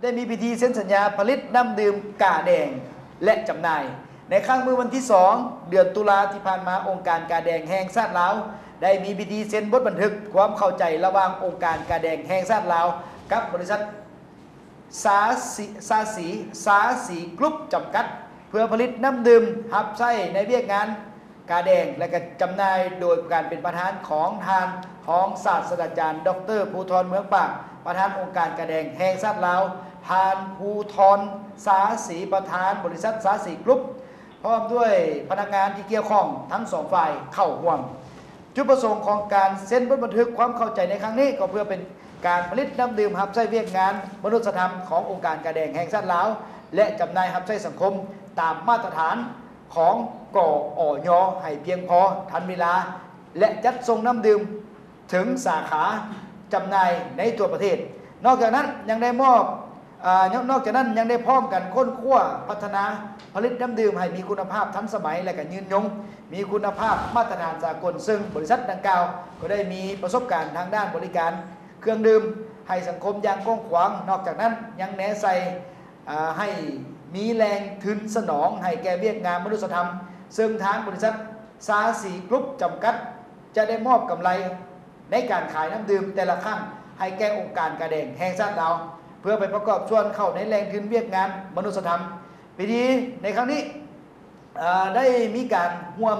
ได้มีพิธีเซ็นสัญญาผลิตน้ำดื่มกาแดงและจำหน่าย ในครั้งเมื่อวันที่ 2 เดือนตุลาที่ผ่านมาองค์การกาแดงแห่งชาติลาวได้มีพิธีเซ็นบทบันทึกความเข้าใจระหว่างองค์การกาแดงแห่งชาติลาวกับบริษัทสาสีสาสีสาสีกรุ๊ปจำกัด เพื่อผลิตน้ำดื่มหับไส้ในเวียกงานกาแดงและก็จำหน่ายโดยการเป็นประธานของทานของศาสตราจารย์ ดรภูธรเมืองปากประธานองค์การกาแดงแห่งชาติลาว ทานภูธรสาสีประธานบริษัทสาสีกรุ๊ปพร้อมด้วยพนักงานที่เกี่ยวข้องทั้งสองฝ่ายเข้าห่วมจุดประสงค์ของการเซ็นบันทึกความเข้าใจในครั้งนี้ก็เพื่อเป็นการผลิตน้ำดื่มหับไส้เวียกงานมนุษยธรรมขององค์การกระแดงแห่งชาติลาว และจำหน่ายหับไส้สังคมตามมาตรฐานของกออยให้เพียงพอทันเวลา และจัดส่งน้ำดื่มถึงสาขาจำหน่ายในตัวประเทศ นอกจากนั้นยังได้มอบ นอกจากนั้นยังได้พร้อมกันค้นคว้าพัฒนาผลิตน้ำดื่มให้มีคุณภาพทันสมัยและก็ยืนยง มีคุณภาพมาตรฐานสากลซึ่งบริษัทดังกล่าว ก็ได้มีประสบการณ์ทางด้านบริการ เครื่องดื่มให้สังคมอย่างกว้างขวาง นอกจากนั้นยังแนะใส่ให้มีแรงทุนสนอง ให้แก่เวียกงานมนุษยธรรม ซึ่งทางบริษัทซาสีกรุ๊ปจำกัด จะได้มอบกำไรในการขายน้ำดื่มแต่ละครั้งให้แก่องค์การกระแดงแห่งชาติเรา เพื่อไปประกอบส่วนเข้าในแรงทุนเวียกงานมนุษยธรรมพิธีในครั้งนี้ได้มีการร่วม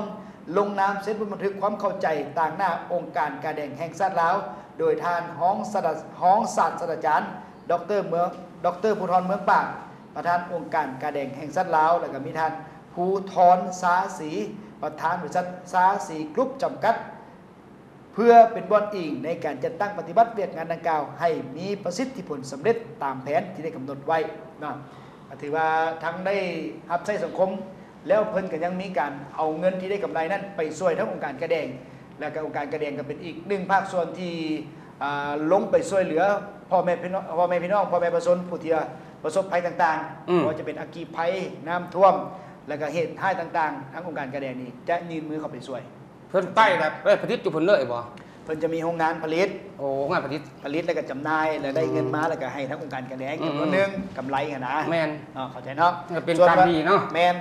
ลงนามเซ็นบันทึกความเข้าใจต่างหน้าองค์การการแดงแห่งชาติลาว โดยทานห้องศาสตราห้องศาสตราจารย์ ดรเมืองดรภูธรเมืองปาก ประธานองค์การการแดงแห่งชาติลาว แล้วก็มีท่านภูธรสาสีประธานบริษัทสาสีกรุ๊ปจำกัด พื่อเป็นบอนอิงในการจัดตั้งปฏิบัติเวียกงานดังกล่าว ให้มีประสิทธิผลสำเร็จตามแผนที่ได้กำหนดไว้นะก็ถือว่าทั้งได้รับใช้สังคม แล้วเพิ่นก็ยังมีการเอาเงินที่ได้กำไรนั้น ไปช่วยทั้งองค์การกระแดง และก็องค์การกระแดงก็เป็นอีกหนึ่งภาคส่วนที่อ่าลงไปช่วยเหลือพ่อแม่พี่น้องพ่อแม่พี่น้องพ่อแม่ประชาชนผู้ที่ประสบภัยต่างอืมๆไม่ว่าจะเป็นอัคคีภัยน้ำท่วม และก็เหตุให้ต่าง ๆ ทั้งองค์การกระแดงนี้จะยืนมือเข้าไปช่วย เพิ่นใต้แบบเอ้ยผลิตอยู่เพิ่นเลยบ่เพิ่นจะมีโรงงานผลิต โอ้งานผลิต ผลิตแล้วก็จำหน่ายแล้วได้เงินมาแล้วก็ให้ทั้งองค์การกระแดงอืมจำนวนหนึงกำไรกันนะแม่นอ๋อเข้าใจเนาะเป็นส่วนการว่ดีเนาะ แมน